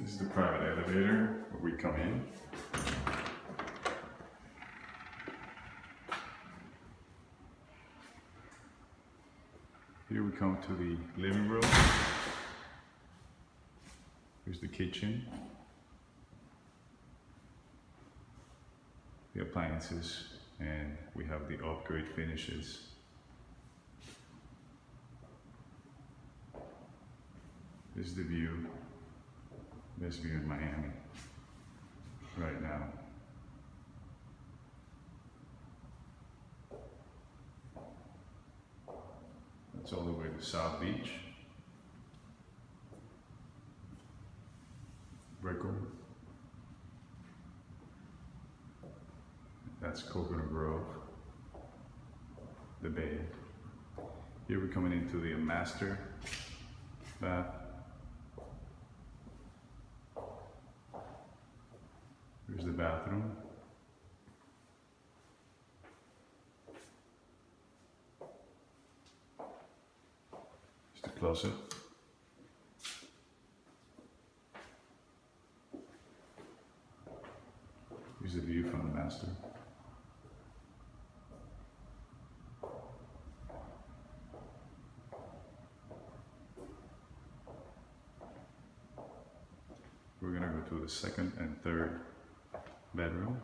This is the private elevator where we come in. Here we come to the living room. Here's the kitchen. The appliances and we have the upgrade finishes. This is the view, best view in Miami right now. That's all the way to South Beach. Brickell. That's Coconut Grove, the bay. Here we're coming into the master bath. Here's the bathroom. Just a close-up. Here's the view from the master. We're gonna go to the second and third bedroom.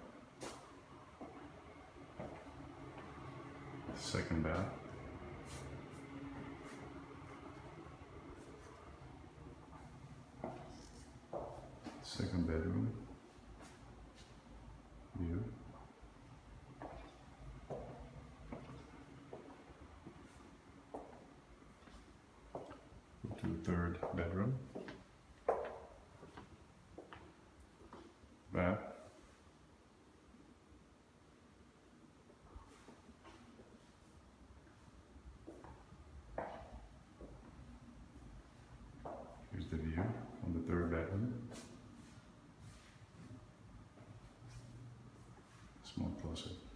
Second bath. Second bedroom. View. To the third bedroom. Bath. Here's the view on the Small closet.